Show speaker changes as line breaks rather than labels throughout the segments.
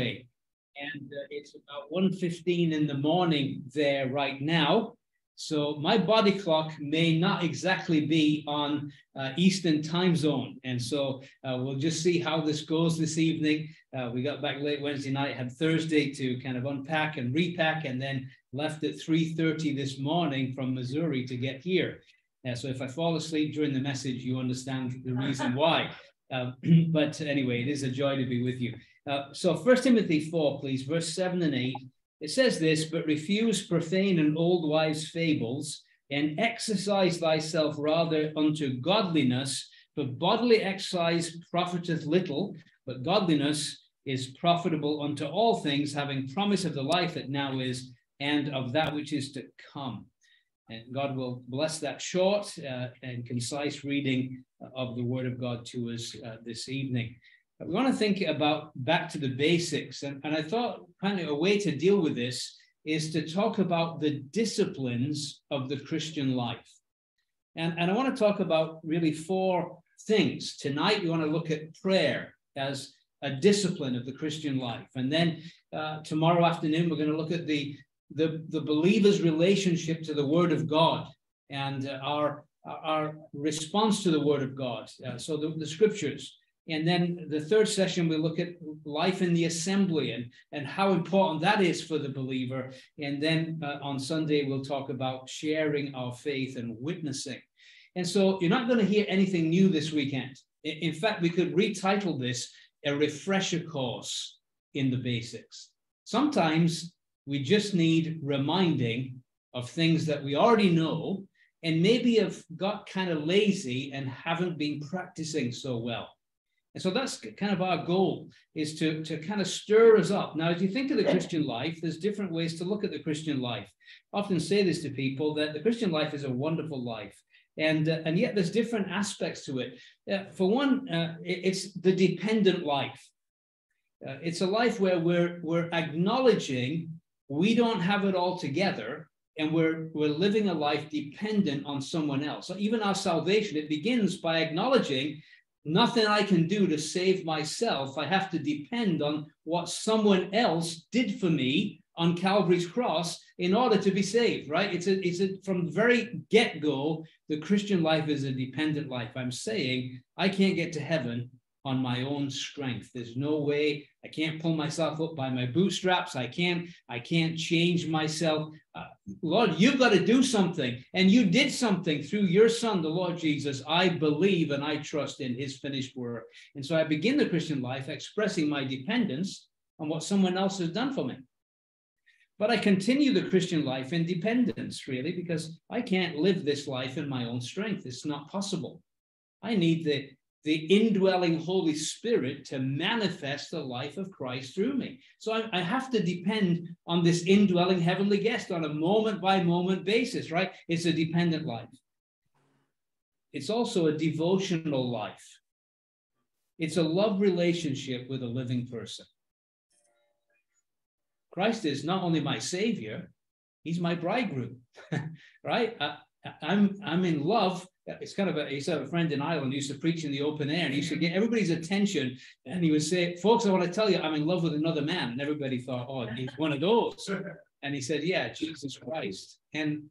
and uh, it's about 1.15 in the morning there right now. So my body clock may not exactly be on uh, Eastern time zone. And so uh, we'll just see how this goes this evening. Uh, we got back late Wednesday night, had Thursday to kind of unpack and repack, and then left at 3.30 this morning from Missouri to get here. So if I fall asleep during the message, you understand the reason why. Uh, but anyway, it is a joy to be with you. Uh, so First Timothy 4, please, verse 7 and 8. It says this, but refuse profane and old wives' fables, and exercise thyself rather unto godliness. For bodily exercise profiteth little, but godliness is profitable unto all things, having promise of the life that now is, and of that which is to come. And God will bless that short uh, and concise reading of the Word of God to us uh, this evening we want to think about back to the basics. And, and I thought kind of a way to deal with this is to talk about the disciplines of the Christian life. And, and I want to talk about really four things. Tonight, we want to look at prayer as a discipline of the Christian life. And then uh, tomorrow afternoon, we're going to look at the, the, the believer's relationship to the Word of God and uh, our, our response to the Word of God. Uh, so the, the scriptures. And then the third session, we look at life in the assembly and, and how important that is for the believer. And then uh, on Sunday, we'll talk about sharing our faith and witnessing. And so you're not going to hear anything new this weekend. In fact, we could retitle this a refresher course in the basics. Sometimes we just need reminding of things that we already know and maybe have got kind of lazy and haven't been practicing so well. And so that's kind of our goal is to, to kind of stir us up. Now, as you think of the Christian life, there's different ways to look at the Christian life. I often say this to people that the Christian life is a wonderful life. And, uh, and yet there's different aspects to it. Uh, for one, uh, it, it's the dependent life. Uh, it's a life where we're, we're acknowledging we don't have it all together and we're, we're living a life dependent on someone else. So even our salvation, it begins by acknowledging nothing I can do to save myself. I have to depend on what someone else did for me on Calvary's cross in order to be saved, right? It's a, it's a, from the very get go, the Christian life is a dependent life. I'm saying I can't get to heaven on my own strength. There's no way I can't pull myself up by my bootstraps. I can't, I can't change myself. Uh, Lord, you've got to do something. And you did something through your son, the Lord Jesus. I believe and I trust in his finished work. And so I begin the Christian life expressing my dependence on what someone else has done for me. But I continue the Christian life in dependence, really, because I can't live this life in my own strength. It's not possible. I need the the indwelling Holy Spirit to manifest the life of Christ through me. So I, I, have to depend on this indwelling heavenly guest on a moment by moment basis, right? It's a dependent life. It's also a devotional life. It's a love relationship with a living person. Christ is not only my savior, he's my bridegroom, right? I, I'm, I'm in love it's kind of a, he used to have a friend in Ireland who used to preach in the open air and he used to mm-hmm. get everybody's attention and he would say, folks, I want to tell you, I'm in love with another man. And everybody thought, oh, he's one of those. And he said, yeah, Jesus Christ. And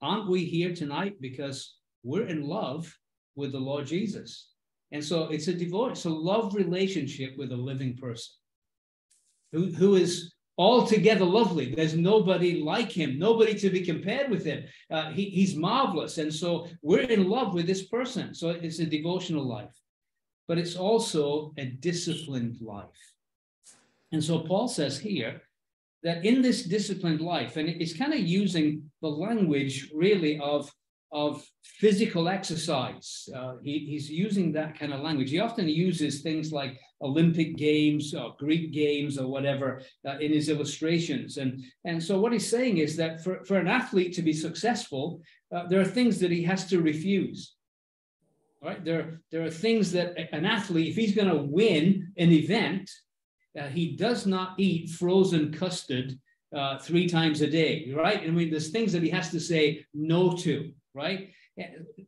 aren't we here tonight because we're in love with the Lord Jesus? And so it's a divorce, a love relationship with a living person who, who is altogether lovely. There's nobody like him, nobody to be compared with him. Uh, he, he's marvelous. And so we're in love with this person. So it's a devotional life, but it's also a disciplined life. And so Paul says here that in this disciplined life, and it's kind of using the language really of of physical exercise. Uh, he, he's using that kind of language. He often uses things like Olympic Games or Greek Games or whatever uh, in his illustrations. And, and so what he's saying is that for, for an athlete to be successful, uh, there are things that he has to refuse. Right? There, there are things that an athlete, if he's going to win an event, uh, he does not eat frozen custard uh, three times a day, right? I mean, there's things that he has to say no to right?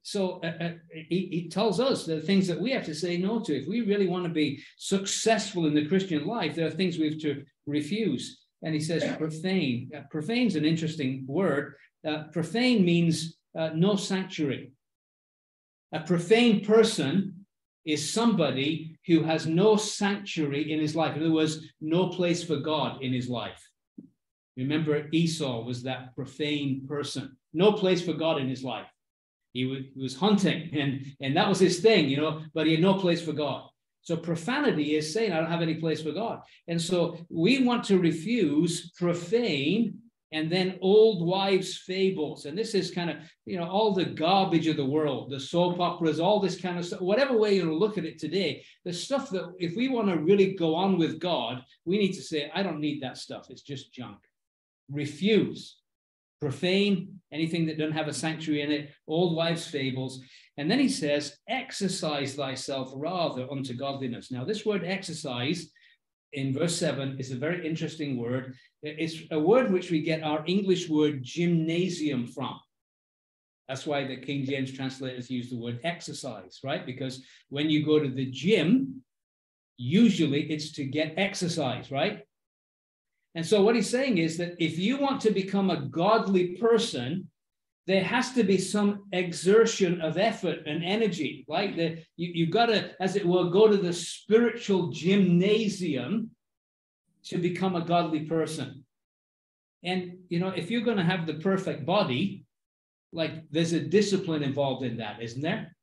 So uh, uh, he, he tells us the things that we have to say no to. If we really want to be successful in the Christian life, there are things we have to refuse. And he says profane. Uh, profane is an interesting word. Uh, profane means uh, no sanctuary. A profane person is somebody who has no sanctuary in his life. In other words, no place for God in his life. Remember, Esau was that profane person, no place for God in his life. He was, hunting, and, and that was his thing, you know, but he had no place for God. So profanity is saying, I don't have any place for God. And so we want to refuse profane and then old wives' fables. And this is kind of, you know, all the garbage of the world, the soap operas, all this kind of stuff, whatever way you look at it today, the stuff that if we want to really go on with God, we need to say, I don't need that stuff. It's just junk refuse, profane, anything that doesn't have a sanctuary in it, old wives' fables. And then he says, exercise thyself rather unto godliness. Now, this word exercise in verse 7 is a very interesting word. It's a word which we get our English word gymnasium from. That's why the King James translators use the word exercise, right? Because when you go to the gym, usually it's to get exercise, right? And so what he's saying is that if you want to become a godly person, there has to be some exertion of effort and energy, right? The, you, you've got to, as it were, go to the spiritual gymnasium to become a godly person. And, you know, if you're going to have the perfect body, like there's a discipline involved in that, isn't there?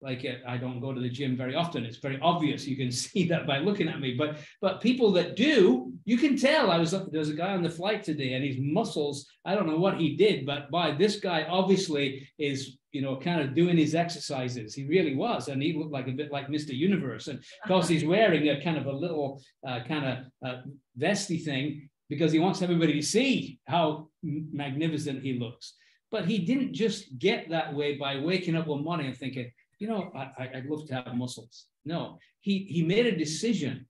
Like uh, I don't go to the gym very often. It's very obvious. You can see that by looking at me. But but people that do, you can tell. I was there was a guy on the flight today, and his muscles. I don't know what he did, but by this guy obviously is you know kind of doing his exercises. He really was, and he looked like a bit like Mr. Universe. And of course, he's wearing a kind of a little uh, kind of uh, vesty thing because he wants everybody to see how magnificent he looks. But he didn't just get that way by waking up one morning and thinking, you know, I, I'd love to have muscles. No, he, he made a decision.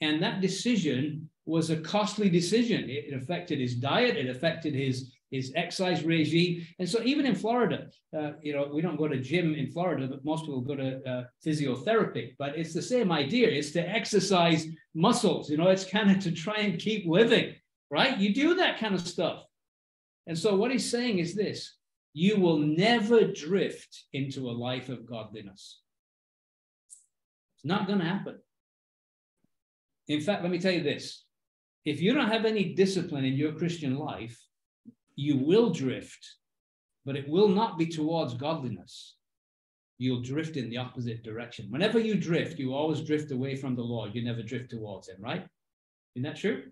And that decision was a costly decision. It, affected his diet, it affected his, his exercise regime. And so even in Florida, uh, you know, we don't go to gym in Florida, but most people go to uh, physiotherapy. But it's the same idea. It's to exercise muscles. You know, it's kind of to try and keep living, right? You do that kind of stuff. And so what he's saying is this you will never drift into a life of godliness. It's not going to happen. In fact, let me tell you this if you don't have any discipline in your Christian life, you will drift, but it will not be towards godliness. You'll drift in the opposite direction. Whenever you drift, you always drift away from the Lord. You never drift towards Him, right? Isn't that true?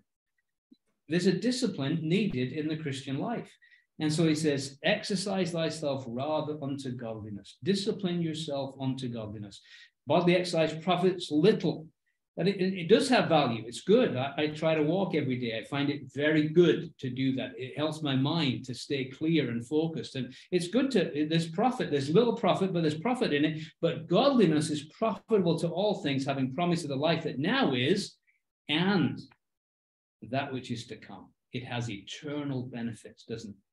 There's a discipline needed in the Christian life. And so he says, exercise thyself rather unto godliness. Discipline yourself unto godliness. Bodily exercise profits little, but it, it does have value. It's good. I, I, try to walk every day. I find it very good to do that. It helps my mind to stay clear and focused. And it's good to, there's profit, there's little profit, but there's profit in it. But godliness is profitable to all things, having promise of the life that now is and that which is to come. It has eternal benefits, doesn't it?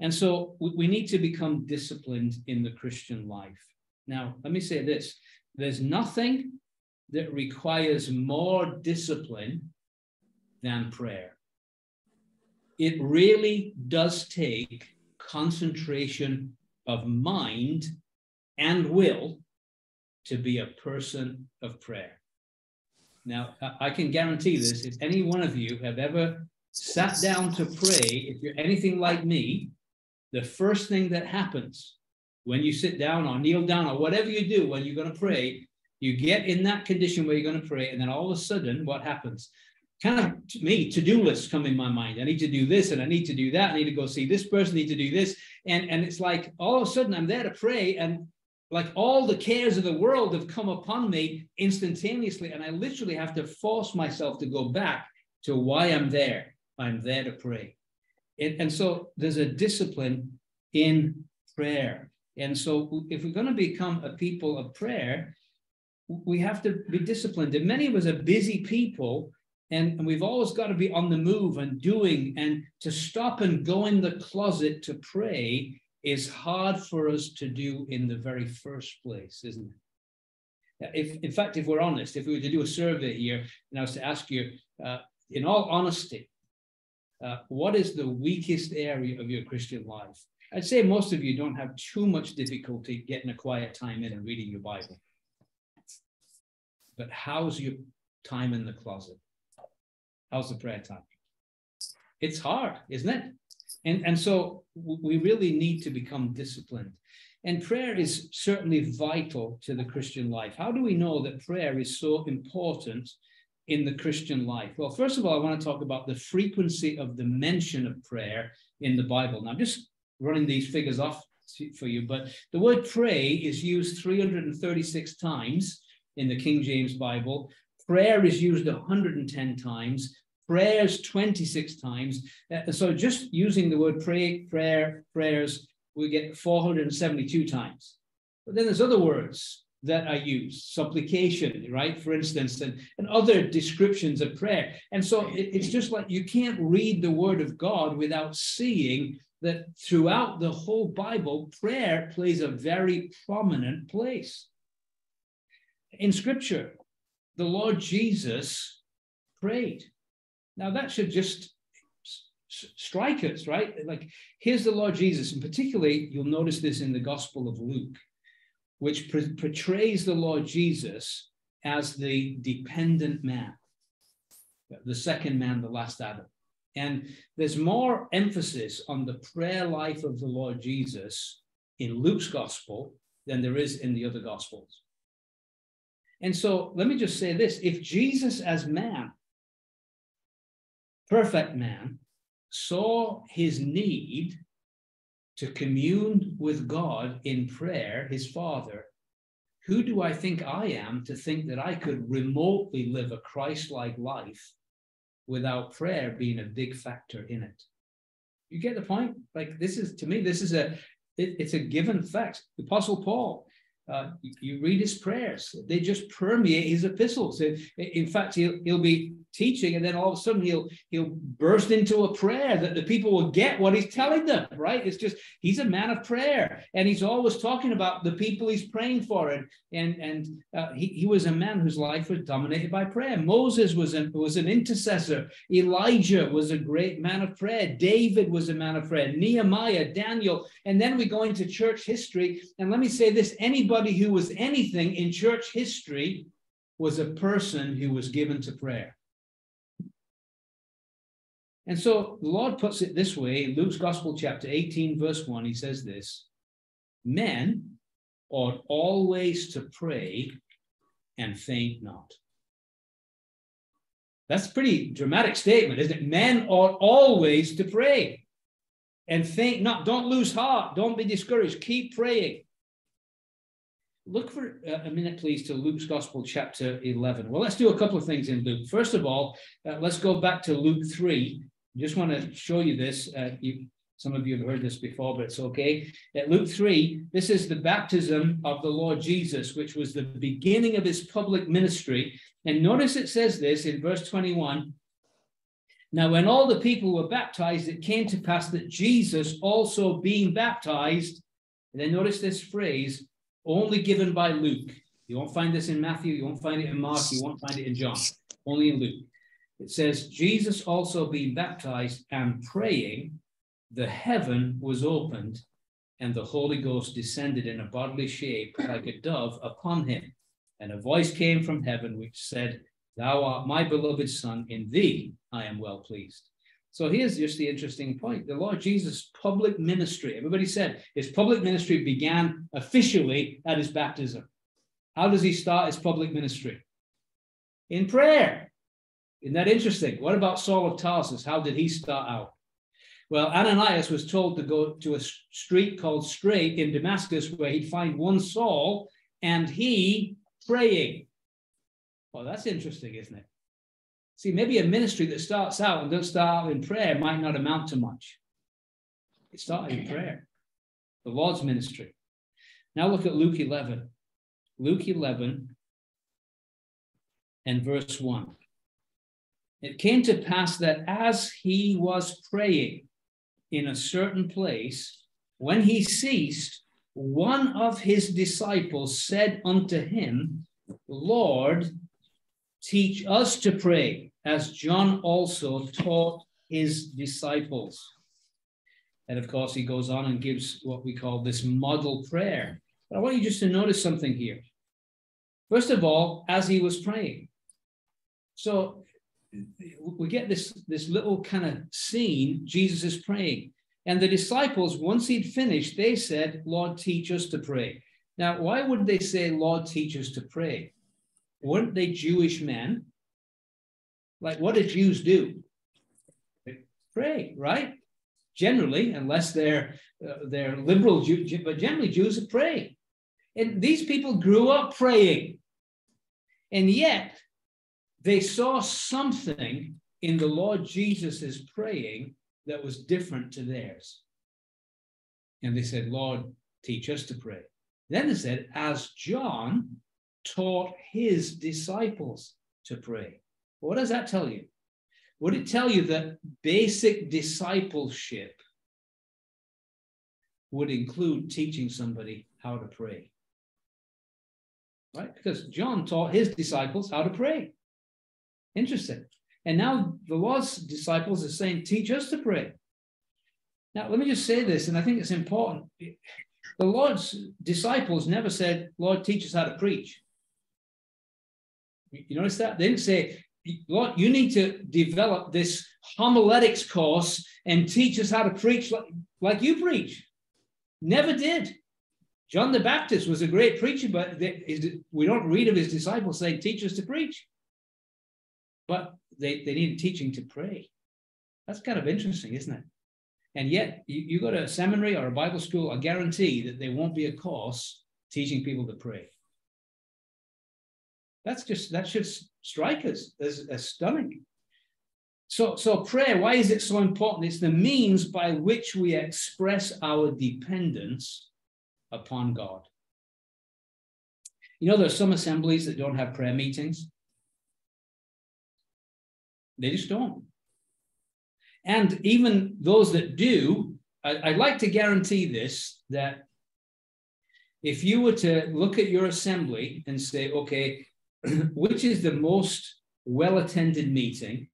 And so we need to become disciplined in the Christian life. Now, let me say this there's nothing that requires more discipline than prayer. It really does take concentration of mind and will to be a person of prayer. Now, I can guarantee this if any one of you have ever sat down to pray, if you're anything like me, the first thing that happens when you sit down or kneel down or whatever you do when you're going to pray, you get in that condition where you're going to pray, and then all of a sudden, what happens? Kind of to me, to-do lists come in my mind. I need to do this and I need to do that. I need to go see this person, I need to do this. And, and it's like all of a sudden I'm there to pray, and like all the cares of the world have come upon me instantaneously. And I literally have to force myself to go back to why I'm there. I'm there to pray. It, and so there's a discipline in prayer. And so if we're going to become a people of prayer, we have to be disciplined. And many of us are busy people, and, and we've always got to be on the move and doing. And to stop and go in the closet to pray is hard for us to do in the very first place, isn't it? If, in fact, if we're honest, if we were to do a survey here and I was to ask you, uh, in all honesty, uh, what is the weakest area of your Christian life? I'd say most of you don't have too much difficulty getting a quiet time in and reading your Bible. But how's your time in the closet? How's the prayer time? It's hard, isn't it? And, and so we really need to become disciplined. And prayer is certainly vital to the Christian life. How do we know that prayer is so important in the Christian life? Well, first of all, I want to talk about the frequency of the mention of prayer in the Bible. Now, I'm just running these figures off for you, but the word pray is used 336 times in the King James Bible. Prayer is used 110 times prayers 26 times. Uh, so just using the word pray, prayer, prayers, we get 472 times. But then there's other words that are used, supplication, right? For instance, and, and other descriptions of prayer. And so it, it's just like you can't read the word of God without seeing that throughout the whole Bible, prayer plays a very prominent place. In scripture, the Lord Jesus prayed. Now, that should just strike us, right? Like, here's the Lord Jesus, and particularly, you'll notice this in the Gospel of Luke, which portrays the Lord Jesus as the dependent man, the second man, the last Adam. And there's more emphasis on the prayer life of the Lord Jesus in Luke's gospel than there is in the other gospels. And so let me just say this if Jesus as man perfect man, saw his need to commune with God in prayer, his Father, who do I think I am to think that I could remotely live a Christ like life without prayer being a big factor in it? You get the point? Like, this is, to me, this is a, it, it's a given fact. The Apostle Paul, uh, you, you, read his prayers, they just permeate his epistles. In fact, he'll, he'll be teaching, and then all of a sudden he'll he'll burst into a prayer that the people will get what he's telling them. Right? It's just he's a man of prayer, and he's always talking about the people he's praying for, and and and uh, he he was a man whose life was dominated by prayer. Moses was an was an intercessor. Elijah was a great man of prayer. David was a man of prayer. Nehemiah, Daniel, and then we go into church history. And let me say this: anybody who was anything in church history was a person who was given to prayer. And so the Lord puts it this way Luke's Gospel, chapter 18, verse 1, he says this Men ought always to pray and faint not. That's a pretty dramatic statement, isn't it? Men ought always to pray and faint not. Don't lose heart. Don't be discouraged. Keep praying. Look for a minute, please, to Luke's Gospel, chapter 11. Well, let's do a couple of things in Luke. First of all, uh, let's go back to Luke 3 just want to show you this. Uh, you, some of you have heard this before, but it's okay. At Luke 3, this is the baptism of the Lord Jesus, which was the beginning of his public ministry. And notice it says this in verse 21 Now, when all the people were baptized, it came to pass that Jesus also being baptized, and then notice this phrase, only given by Luke. You won't find this in Matthew, you won't find it in Mark, you won't find it in John, only in Luke. It says, Jesus also being baptized and praying, the heaven was opened, and the Holy Ghost descended in a bodily shape like a dove upon him. And a voice came from heaven which said, Thou art my beloved Son, in thee I am well pleased. So here's just the interesting point. The Lord Jesus' public ministry, everybody said his public ministry began officially at his baptism. How does he start his public ministry? In prayer. Isn't that interesting? What about Saul of Tarsus? How did he start out? Well, Ananias was told to go to a street called Straight in Damascus where he'd find one Saul and he praying. Well, that's interesting, isn't it? See, maybe a ministry that starts out and doesn't start in prayer might not amount to much. It started in prayer, the Lord's ministry. Now look at Luke 11. Luke 11 and verse 1. It came to pass that as he was praying in a certain place, when he ceased, one of his disciples said unto him, Lord, teach us to pray, as John also taught his disciples. And of course, he goes on and gives what we call this model prayer. But I want you just to notice something here. First of all, as he was praying. So we get this, this little kind of scene Jesus is praying. And the disciples, once he'd finished, they said, Lord, teach us to pray. Now, why would they say, Lord, teach us to pray? Weren't they Jewish men? Like, what did Jews do? They pray, right? Generally, unless they're uh, they're liberal, Jews, but generally Jews pray. And these people grew up praying, and yet they saw something in the Lord Jesus's praying that was different to theirs. And they said, Lord, teach us to pray. Then they said, as John taught his disciples to pray. What does that tell you? Would it tell you that basic discipleship would include teaching somebody how to pray? Right? Because John taught his disciples how to pray. Interesting. And now the Lord's disciples are saying, teach us to pray. Now, let me just say this, and I think it's important. The Lord's disciples never said, Lord, teach us how to preach. You notice that? They didn't say, Lord, you need to develop this homiletics course and teach us how to preach like, like you preach. Never did. John the Baptist was a great preacher, but we don't read of his disciples saying, teach us to preach. But they, they needed teaching to pray. That's kind of interesting, isn't it? And yet, you, you go to a seminary or a Bible school, I guarantee that there won't be a course teaching people to pray. That's just, that should strike us as, as stunning. So, so prayer, why is it so important? It's the means by which we express our dependence upon God. You know, there are some assemblies that don't have prayer meetings. They just don't. And even those that do, I, would like to guarantee this that if you were to look at your assembly and say, okay, which is the most well attended meeting,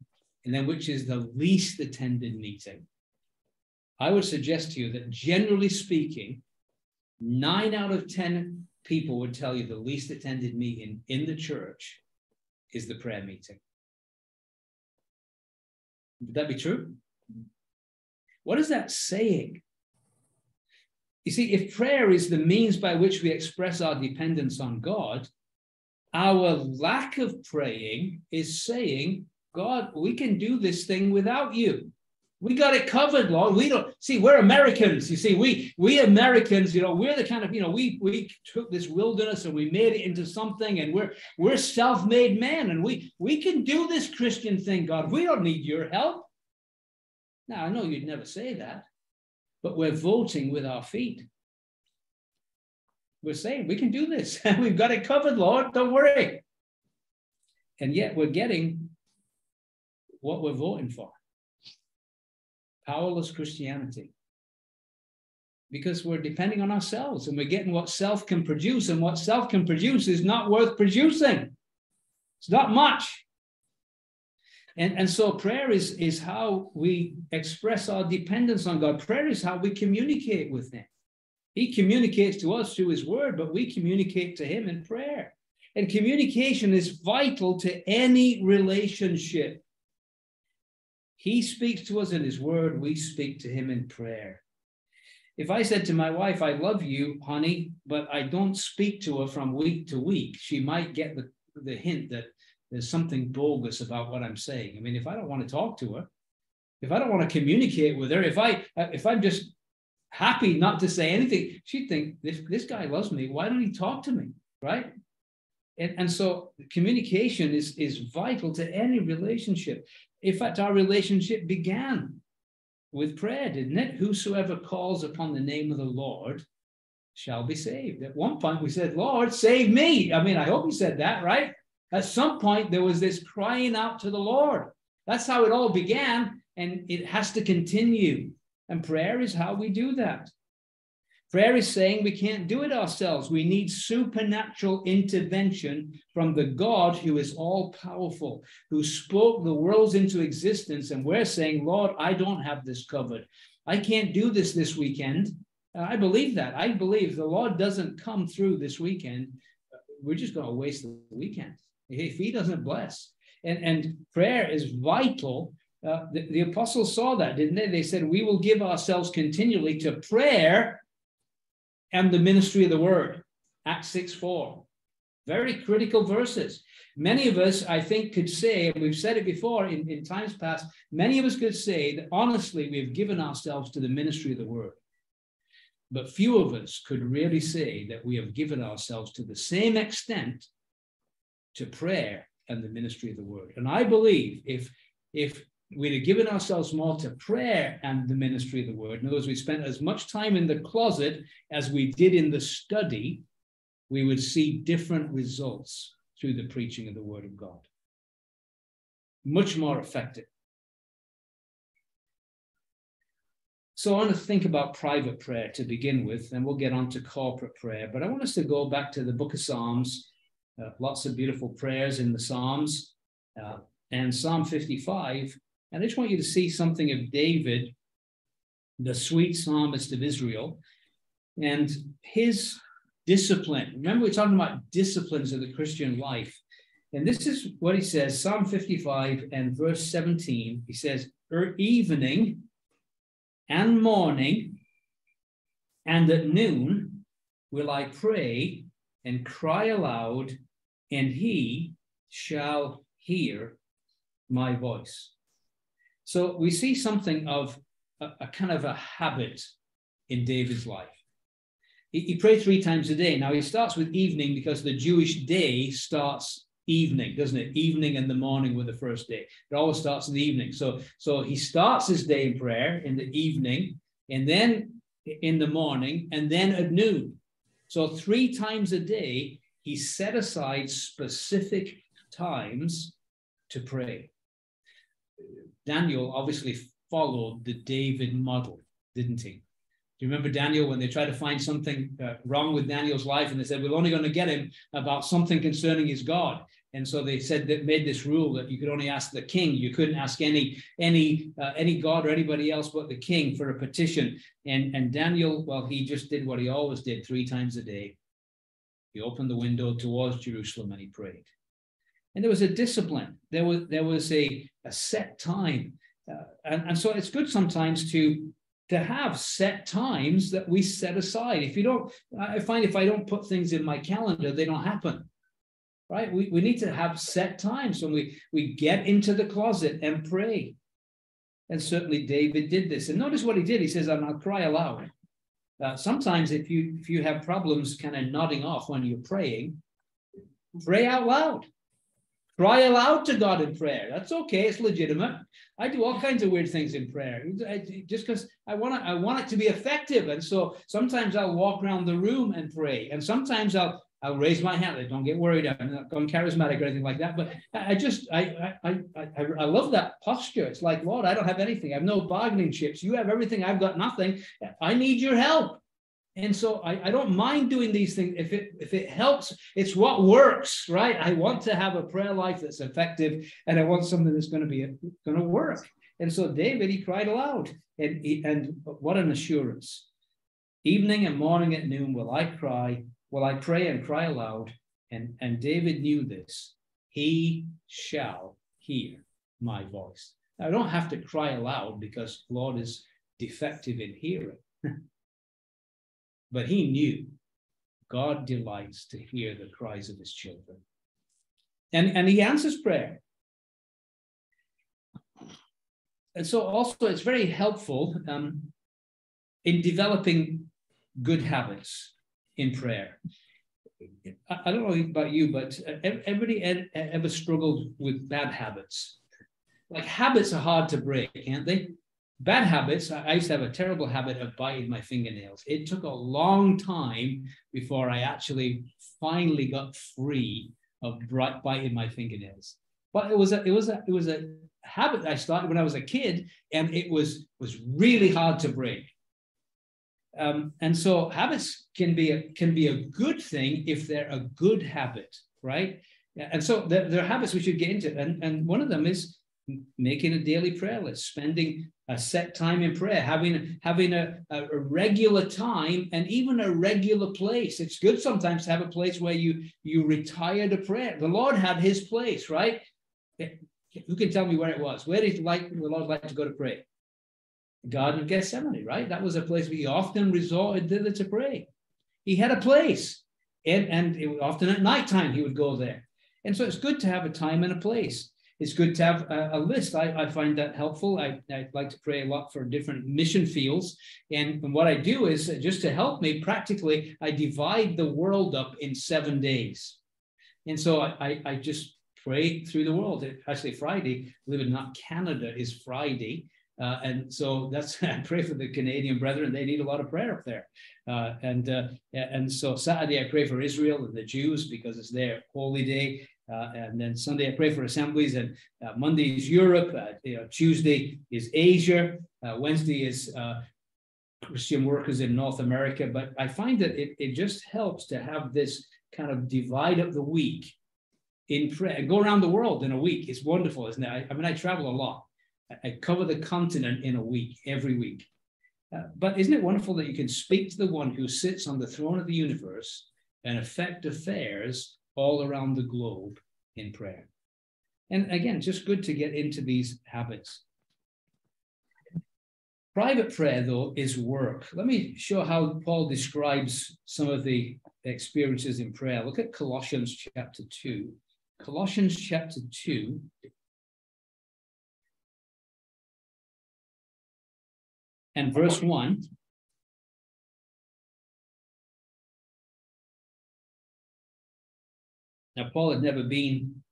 and then which is the least attended meeting, I would suggest to you that generally speaking, nine out of 10 people would tell you the least attended meeting in the church is the prayer meeting. Would that be true? What is that saying? You see, if prayer is the means by which we express our dependence on God, our lack of praying is saying, God, we can do this thing without you. We got it covered, Lord. We don't see we're Americans. You see, we we Americans, you know, we're the kind of, you know, we we took this wilderness and we made it into something, and we're we're self-made men, and we we can do this Christian thing, God. We don't need your help. Now I know you'd never say that, but we're voting with our feet. We're saying we can do this. And we've got it covered, Lord. Don't worry. And yet we're getting what we're voting for powerless Christianity. Because we're depending on ourselves and we're getting what self can produce, and what self can produce is not worth producing. It's not much. And, and so prayer is, is how we express our dependence on God. Prayer is how we communicate with Him. He communicates to us through His Word, but we communicate to Him in prayer. And communication is vital to any relationship. He speaks to us in His Word, we speak to Him in prayer. If I said to my wife, I love you, honey, but I don't speak to her from week to week, she might get the, the hint that there's something bogus about what I'm saying. I mean, if I don't want to talk to her, if I don't want to communicate with her, if I if I'm just happy not to say anything, she'd think this this guy loves me. Why don't he talk to me? Right? And, and so communication is, is vital to any relationship. In fact, our relationship began with prayer, didn't it? Whosoever calls upon the name of the Lord shall be saved. At one point, we said, Lord, save me. I mean, I hope he said that, right? At some point, there was this crying out to the Lord. That's how it all began, and it has to continue. And prayer is how we do that. Prayer is saying we can't do it ourselves. We need supernatural intervention from the God who is all powerful, who spoke the worlds into existence. And we're saying, Lord, I don't have this covered. I can't do this this weekend. I believe that. I believe the Lord doesn't come through this weekend. We're just going to waste the weekend if He doesn't bless. And, and prayer is vital. Uh, the, the apostles saw that, didn't they? They said, We will give ourselves continually to prayer and the ministry of the word. Acts 6 4. Very critical verses. Many of us, I think, could say, and we've said it before in, in times past, many of us could say that honestly, we've given ourselves to the ministry of the word. But few of us could really say that we have given ourselves to the same extent to prayer and the ministry of the word. And I believe if if we'd have given ourselves more to prayer and the ministry of the word, in other words, we spent as much time in the closet as we did in the study, we would see different results through the preaching of the word of God. Much more effective. So I want to think about private prayer to begin with, and we'll get on to corporate prayer. But I want us to go back to the book of Psalms. Uh, lots of beautiful prayers in the Psalms. Uh, and Psalm 55 and I just want you to see something of David, the sweet psalmist of Israel, and his discipline. Remember, we're talking about disciplines of the Christian life. And this is what he says Psalm 55 and verse 17. He says, er, Evening and morning and at noon will I pray and cry aloud, and he shall hear my voice. So we see something of a, a kind of a habit in David's life. He, he prayed three times a day. Now he starts with evening because the Jewish day starts evening, doesn't it? Evening and the morning were the first day. It always starts in the evening. So, so he starts his day in prayer in the evening, and then in the morning, and then at noon. So three times a day, he set aside specific times to pray. Daniel obviously followed the David model, didn't he? Do you remember Daniel when they tried to find something uh, wrong with Daniel's life and they said, We're only going to get him about something concerning his God? And so they said that made this rule that you could only ask the king. You couldn't ask any any uh, any god or anybody else but the king for a petition. And and Daniel, well, he just did what he always did three times a day. He opened the window towards Jerusalem and he prayed and there was a discipline. There was there was a, a set time, uh, and, and so it's good sometimes to to have set times that we set aside. If you don't, I find if I don't put things in my calendar, they don't happen. Right? We, we need to have set times when we we get into the closet and pray. And certainly David did this. And notice what he did. He says, "I'm not cry aloud." Uh, sometimes if you if you have problems kind of nodding off when you're praying, pray out loud. Cry aloud to God in prayer. That's okay. It's legitimate. I do all kinds of weird things in prayer, just because I want it. I want it to be effective, and so sometimes I'll walk around the room and pray, and sometimes I'll I'll raise my hand. Don't get worried. I'm not going charismatic or anything like that. But I just I I I I love that posture. It's like Lord, I don't have anything. I have no bargaining chips. You have everything. I've got nothing. I need your help. And so I, I don't mind doing these things if it if it helps. It's what works, right? I want to have a prayer life that's effective, and I want something that's going to be going to work. And so David, he cried aloud, and and what an assurance! Evening and morning at noon will I cry, will I pray and cry aloud. And and David knew this. He shall hear my voice. Now, I don't have to cry aloud because Lord is defective in hearing. But he knew God delights to hear the cries of his children. And, and he answers prayer. And so, also, it's very helpful um, in developing good habits in prayer. I, don't know about you, but everybody ever struggled with bad habits? Like habits are hard to break, can't they? Bad habits i used to have a terrible habit of biting my fingernails. It took a long time before i actually finally got free of biting my fingernails. But it was a it was a it was a habit i started when i was a kid and it was was really hard to break. Um, and so habits can be a, can be a good thing if they're a good habit, right? And so there, there are habits we should get into, and, and one of them is making a daily prayer list, spending a set time in prayer, having having a, a, regular time and even a regular place. It's good sometimes to have a place where you you retire to prayer. The Lord had His place, right? Who can tell me where it was? Where did like the Lord like to go to pray? The Garden of Gethsemane, right? That was a place where he often resorted thither to pray. He had a place, and, and it, often at nighttime he would go there. And so it's good to have a time and a place. It's good to have a, a list. I, I, find that helpful. I, I, like to pray a lot for different mission fields. And, and what I do is just to help me practically, I divide the world up in seven days. And so I, I just pray through the world. Actually, Friday, believe it or not, Canada is Friday. Uh, and so that's I pray for the Canadian brethren. They need a lot of prayer up there. Uh, and uh, and so Saturday I pray for Israel and the Jews because it's their holy day. Uh, and then Sunday I pray for assemblies. And uh, Monday is Europe. Uh, you know, Tuesday is Asia. Wednesday is Christian workers in North America. But I find that it, it just helps to have this kind of divide up the week in prayer. And go around the world in a week. It's wonderful, isn't it? I, I mean, I travel a lot. I cover the continent in a week, every week. Uh, but isn't it wonderful that you can speak to the one who sits on the throne of the universe and affect affairs all around the globe in prayer? And again, just good to get into these habits. Private prayer, though, is work. Let me show how Paul describes some of the experiences in prayer. Look at Colossians chapter 2. Colossians chapter 2, and verse 1. Now, Paul had never been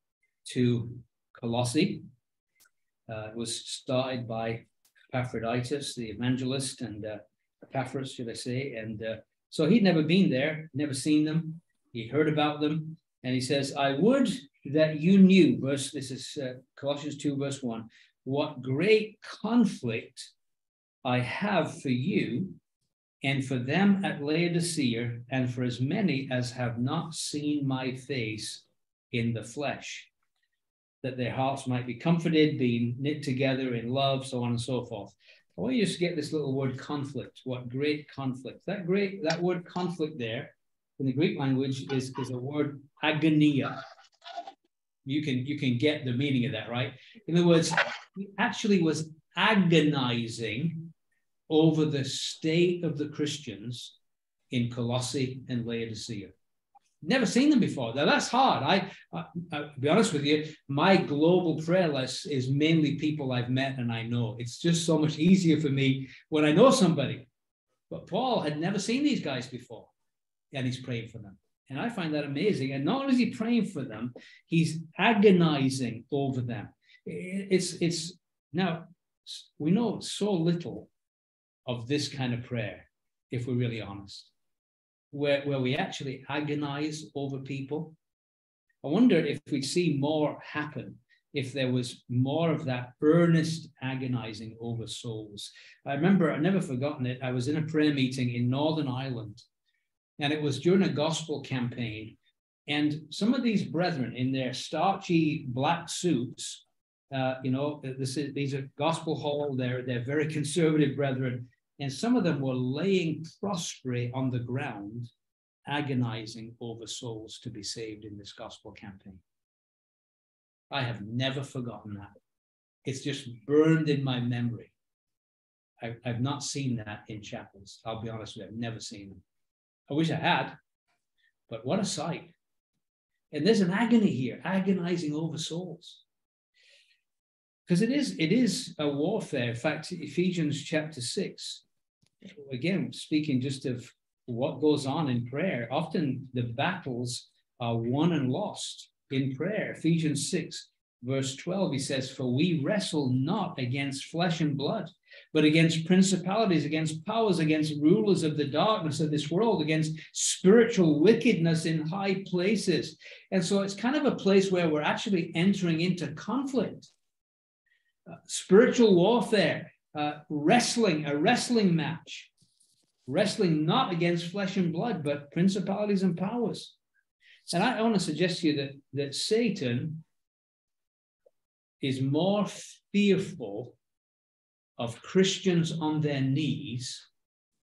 to Colossae. Uh, it was started by Epaphroditus, the evangelist, and uh, Epaphras, should I say. And uh, so he'd never been there, never seen them. He heard about them. And he says, I would that you knew, verse, this is uh, Colossians 2, verse 1, what great conflict I have for you and for them at Laodicea, and for as many as have not seen my face in the flesh, that their hearts might be comforted, being knit together in love, so on and so forth. I want you to get this little word conflict. What great conflict. That great that word conflict there in the Greek language is, is a word agonia. You can you can get the meaning of that, right? In other words, he actually was agonizing over the state of the Christians in Colossae and Laodicea. Never seen them before. Now that's hard. I, I, I'll be honest with you, my global prayer list is mainly people I've met and I know. It's just so much easier for me when I know somebody. But Paul had never seen these guys before, and he's praying for them. And I find that amazing. And not only is he praying for them, he's agonizing over them. It's it's now we know so little of this kind of prayer, if we're really honest, where, where we actually agonize over people. I wonder if we'd see more happen if there was more of that earnest agonizing over souls. I remember, I've never forgotten it. I was in a prayer meeting in Northern Ireland, and it was during a gospel campaign. And some of these brethren in their starchy black suits, uh, you know, is, these are gospel hall, they're, they're very conservative brethren. And some of them were laying prostrate on the ground, agonizing over souls to be saved in this gospel campaign. I have never forgotten that. It's just burned in my memory. I, have not seen that in chapels. I'll be honest with you, I've never seen them. I wish I had, but what a sight. And there's an agony here, agonizing over souls because it is it is a warfare. In fact, Ephesians chapter six, again speaking just of what goes on in prayer. Often the battles are won and lost in prayer. Ephesians six verse twelve, he says, "For we wrestle not against flesh and blood." But against principalities, against powers, against rulers of the darkness of this world, against spiritual wickedness in high places. And so it's kind of a place where we're actually entering into conflict uh, spiritual warfare, uh, wrestling, a wrestling match. wrestling not against flesh and blood, but principalities and powers. And I, want to suggest to you that, that Satan is more fearful of Christians on their knees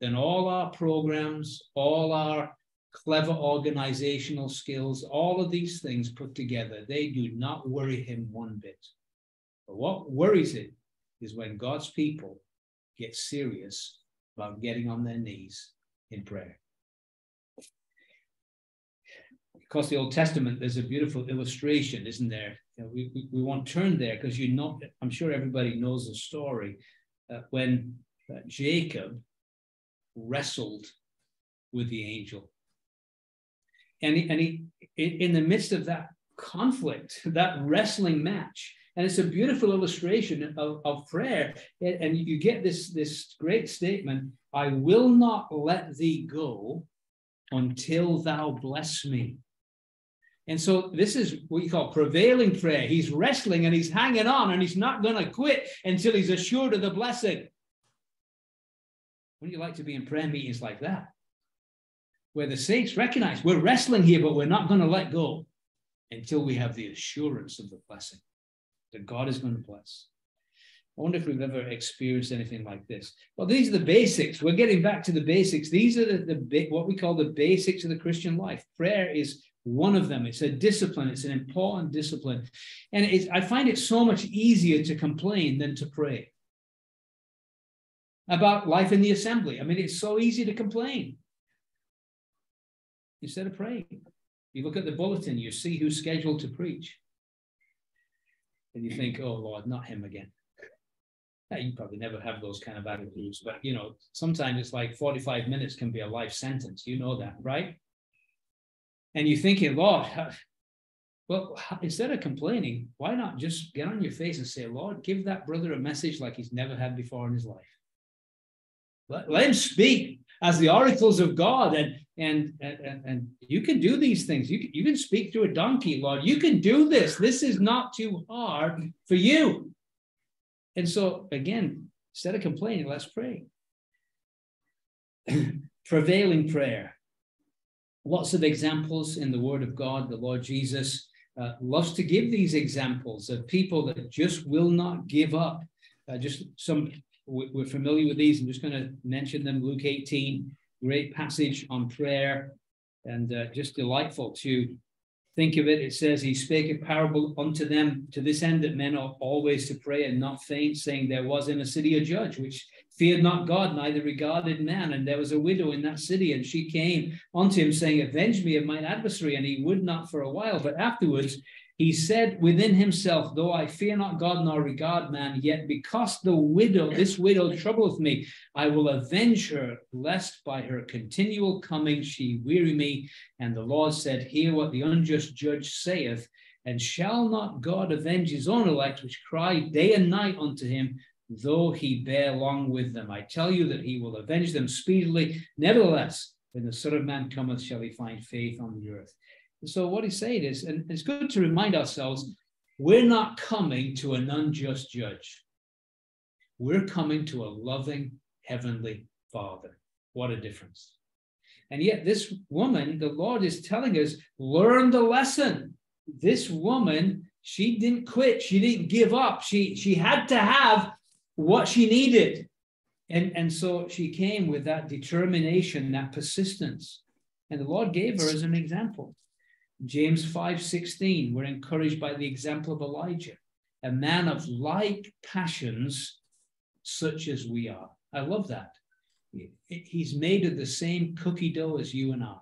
than all our programs, all our clever organizational skills, all of these things put together, they do not worry him one bit. But what worries him is when God's people get serious about getting on their knees in prayer. Across the Old Testament, there's a beautiful illustration, isn't there? We, we, we, won't turn there because you know, I'm sure everybody knows the story uh, when uh, Jacob wrestled with the angel. And he, and he, in the midst of that conflict, that wrestling match, and it's a beautiful illustration of, of prayer. And you get this, this great statement I will not let thee go until thou bless me. And so this is what you call prevailing prayer. He's wrestling and he's hanging on and he's not going to quit until he's assured of the blessing. Wouldn't you like to be in prayer meetings like that? Where the saints recognize we're wrestling here, but we're not going to let go until we have the assurance of the blessing that God is going to bless. I wonder if we've ever experienced anything like this. Well, these are the basics. We're getting back to the basics. These are the, the what we call the basics of the Christian life. Prayer is one of them. It's a discipline. It's an important discipline, and I find it so much easier to complain than to pray about life in the assembly. I mean, it's so easy to complain instead of praying. You look at the bulletin, you see who's scheduled to preach and you think, oh Lord, not him again. Yeah, you probably never have those kind of attitudes, but you know, sometimes it's like 45 minutes can be a life sentence. You know that, right? And you're thinking, Lord, well, instead of complaining, why not just get on your face and say, Lord, give that brother a message like he's never had before in his life? Let, let him speak as the oracles of God. And, and, and, and you can do these things. You can, you can speak to a donkey, Lord. You can do this. This is not too hard for you. And so, again, instead of complaining, let's pray. Prevailing prayer. Lots of examples in the Word of God. The Lord Jesus uh, loves to give these examples of people that just will not give up. Uh, just some we're familiar with these. I'm just going to mention them. Luke 18, great passage on prayer, and uh, just delightful to think of it. It says, He spake a parable unto them to this end that men ought always to pray and not faint, saying, There was in a city a judge which feared not God, neither regarded man. And there was a widow in that city, and she came unto him, saying, Avenge me of mine adversary. And he would not for a while, but afterwards he said within himself, Though I fear not God nor regard man, yet because the widow, this widow troubleth me, I will avenge her, lest by her continual coming she weary me. And the Lord said, Hear what the unjust judge saith, and shall not God avenge his own elect, which cry day and night unto him, though he bear long with them? I tell you that he will avenge them speedily. Nevertheless, when the Son of Man cometh, shall he find faith on the earth. So what he's saying is, and it's good to remind ourselves, we're not coming to an unjust judge. We're coming to a loving heavenly Father. What a difference. And yet, this woman, the Lord is telling us, learn the lesson. This woman, she didn't quit. She didn't give up. She, she had to have what she needed. And, and so she came with that determination, that persistence. And the Lord gave her as an example. James 5:16, we're encouraged by the example of Elijah, a man of like passions such as we are. I love that. He's made of the same cookie dough as you and I.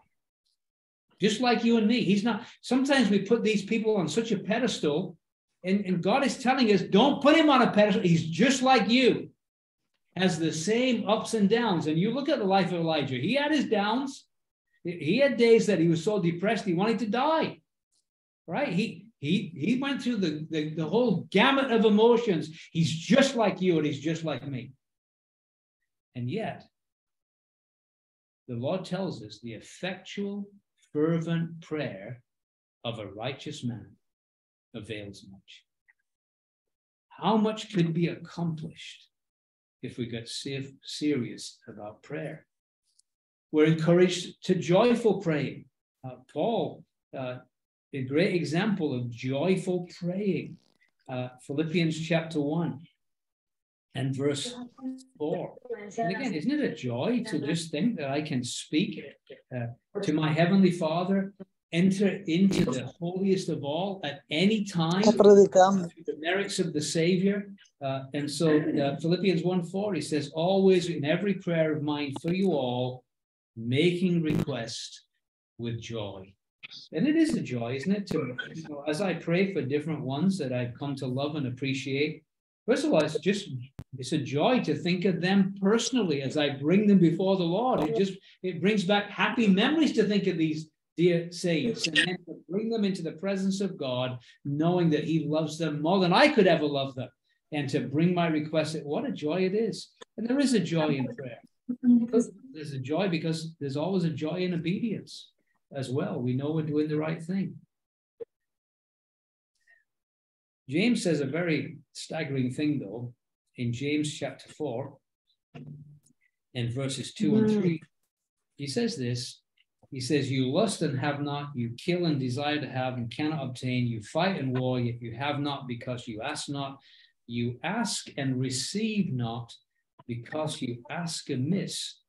Just like you and me. He's not, sometimes we put these people on such a pedestal, and, and God is telling us, don't put him on a pedestal. He's just like you, has the same ups and downs. And you look at the life of Elijah, he had his downs, he had days that he was so depressed he wanted to die. Right? He he he went through the, the, the whole gamut of emotions. He's just like you and he's just like me. And yet, the law tells us the effectual, fervent prayer of a righteous man avails much. How much could be accomplished if we got serious about prayer? We're encouraged to joyful praying. Uh, Paul, uh, a great example of joyful praying. Uh, Philippians chapter 1 and verse 4. And again, isn't it a joy to just think that I can speak uh, to my heavenly Father, enter into the holiest of all at any time, the merits of the Savior? Uh, and so uh, Philippians 1 4, he says, Always in every prayer of mine for you all, making request with joy. And it is a joy, isn't it? To you know, as I pray for different ones that I've come to love and appreciate, First of all, it's just it's a joy to think of them personally as I bring them before the Lord. It just it brings back happy memories to think of these dear saints and then to bring them into the presence of God, knowing that He loves them more than I could ever love them, and to bring my request. What a joy it is! And there is a joy in prayer. There's a joy because there's always a joy in obedience as well. We know we're doing the right thing. James says a very staggering thing, though, in James chapter 4 and verses 2 and hmm. 3. He says this He says, You lust and have not, you kill and desire to have and cannot obtain, you fight and war, yet you have not because you ask not. You ask and receive not because you ask amiss.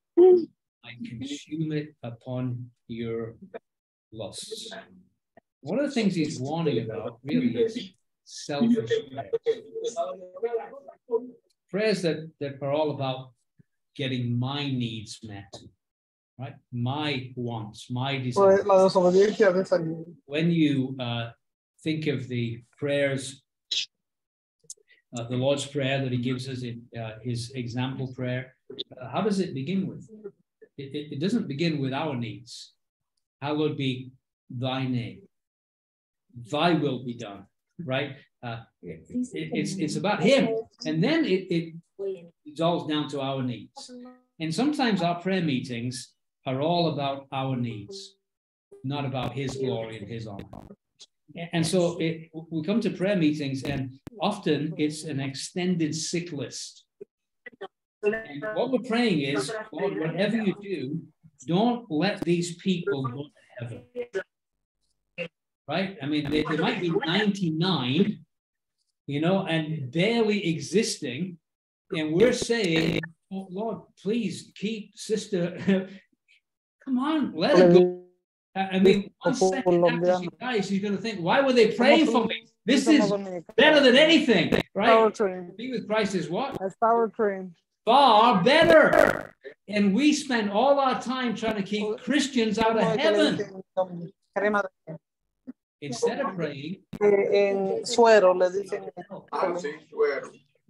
I consume it upon your lusts. One of the things he's warning about really is selfish prayers. Prayers that, that are all about getting my needs met, right? My wants, my desires. When you uh, think of the prayers, uh, the Lord's Prayer that He gives us in uh, His example prayer, uh, how does it begin with? It, it, it doesn't begin with our needs. Hallowed be Thy name. Thy will be done right? Uh, it, it's it's about him, and then it it dissolves down to our needs. And sometimes our prayer meetings are all about our needs, not about His glory and His honor. And so it, we come to prayer meetings, and often it's an extended sick list. And what we're praying is, Lord, whatever you do, don't let these people go to heaven right? I mean, they, they might be 99, you know, and barely existing. And we're saying, oh, Lord, please keep sister. Come on, let it go. I mean, one second after she dies, she's going to think, why were they praying for me? This is better than anything, right? Be with Christ is what?
That's power train.
Far better. And we spend all our time trying to keep Christians out of heaven. Instead of praying,
en suero le dicen
ah,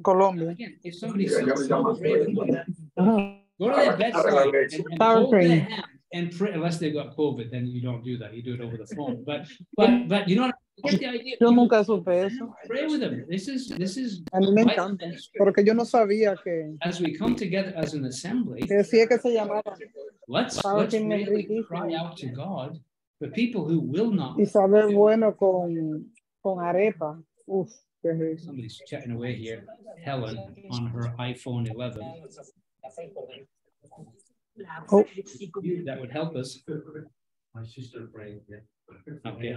Colombia.
Again, if somebody says, go to their bedside and, and hold their hand and pray, unless they've got COVID, then you don't do that. You do it over the phone. But but but you know get the idea.
Yo nunca supe eso.
Pray with them. This is this is.
A mí me encanta, porque yo no sabía que.
As we come together as an assembly.
Que decía que se llamaba.
Let's let's really cry out to God for people who will not.
Y saber bueno con, con arepa. Uf,
Somebody's chatting away here. Helen on her iPhone 11. Oh. That would help us. My sister praying. Yeah. Okay.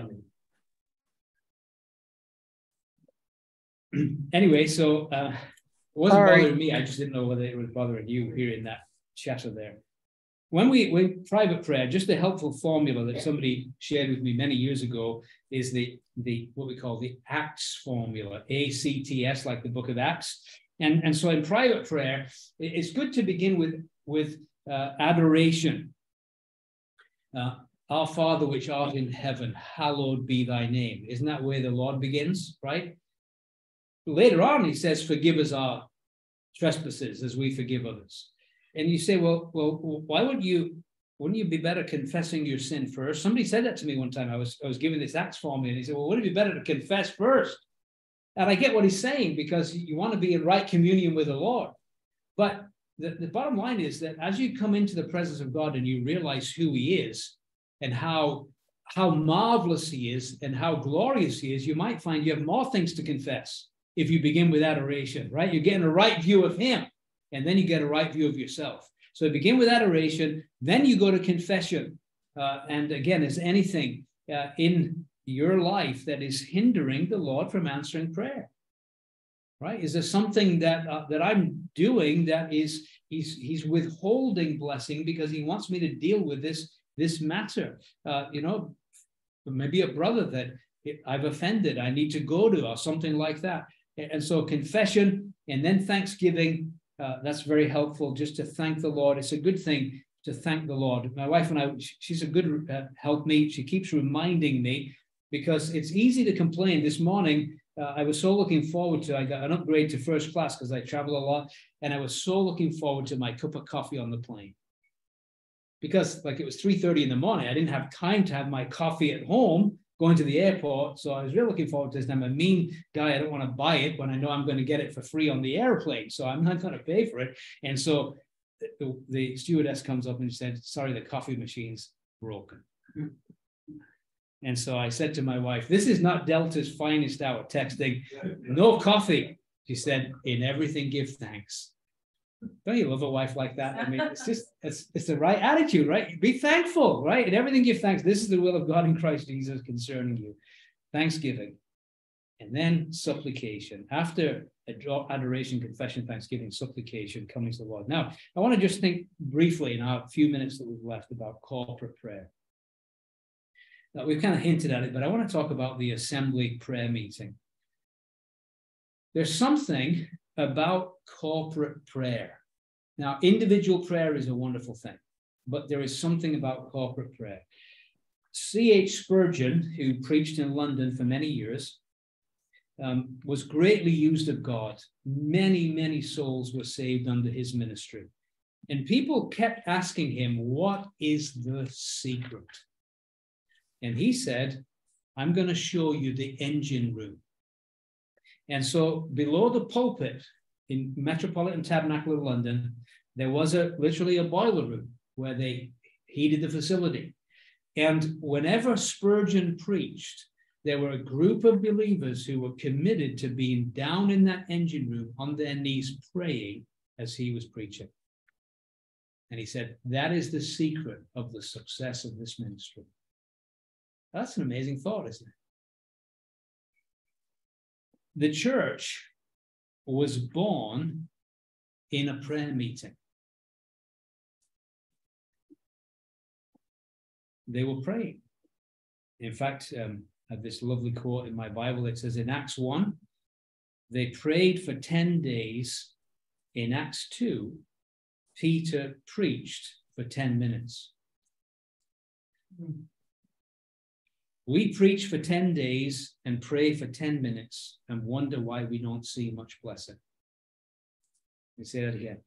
anyway, so uh, it wasn't All bothering right. me. I just didn't know whether it was bothering you hearing that chatter there when we when private prayer, just a helpful formula that somebody shared with me many years ago is the the what we call the Acts formula, A C T S, like the Book of Acts. And and so in private prayer, it's good to begin with with uh, adoration. Uh, Our Father which art in heaven, hallowed be thy name. Isn't that where the Lord begins, right? Later on, he says, forgive us our trespasses as we forgive others and you say, well, well, why would you? Wouldn't you be better confessing your sin first? Somebody said that to me one time. I was I was giving this Acts formula, and he said, well, wouldn't it be better to confess first? And I get what he's saying because you want to be in right communion with the Lord. But the, the bottom line is that as you come into the presence of God and you realize who He is and how how marvelous He is and how glorious He is, you might find you have more things to confess if you begin with adoration, right? You're getting a right view of Him and then you get a right view of yourself. So begin with adoration, then you go to confession. Uh, and again, is anything uh, in your life that is hindering the Lord from answering prayer? Right? Is there something that uh, that I'm doing that is he's he's withholding blessing because he wants me to deal with this this matter? Uh, you know, maybe a brother that I've offended, I need to go to, or something like that. And so confession and then thanksgiving. Uh, that's very helpful just to thank the Lord. It's a good thing to thank the Lord. My wife and I, she's a good uh, me. She keeps reminding me because it's easy to complain. This morning, uh, I was so looking forward to. I got an upgrade to first class because I travel a lot, and I was so looking forward to my cup of coffee on the plane. Because like it was 3:30 in the morning, I didn't have time to have my coffee at home going to the airport. So I was really looking forward to this. And I'm a mean guy. I don't want to buy it when I know I'm going to get it for free on the airplane. So I'm not going to pay for it. And so the, the stewardess comes up and she said, Sorry, the coffee machine's broken. And so I said to my wife, This is not Delta's finest hour, texting, no coffee. She said, In everything, give thanks. Don't you love a wife like that? I mean, it's just, it's, it's the right attitude, right? Be thankful, right? In everything, give thanks. This is the will of God in Christ Jesus concerning you. Thanksgiving. And then supplication. After adoration, confession, thanksgiving, supplication, coming to the Lord. Now, I want to just think briefly in our few minutes that we've left about corporate prayer. Now, we've kind of hinted at it, but I want to talk about the assembly prayer meeting. There's something about corporate prayer. Now, individual prayer is a wonderful thing, but there is something about corporate prayer. C.H. Spurgeon, who preached in London for many years, um, was greatly used of God. Many, many souls were saved under his ministry. And people kept asking him, What is the secret? And he said, I'm going to show you the engine room. And so below the pulpit in Metropolitan Tabernacle of London, there was a literally a boiler room where they heated the facility. And whenever Spurgeon preached, there were a group of believers who were committed to being down in that engine room on their knees praying as he was preaching. And he said, That is the secret of the success of this ministry. That's an amazing thought, isn't it? The church was born in a prayer meeting. They were praying. In fact, um, I have this lovely quote in my Bible. It says in Acts 1, they prayed for 10 days. In Acts 2, Peter preached for 10 minutes. Mm-hmm. We preach for 10 days and pray for 10 minutes and wonder why we don't see much blessing. Me say that again.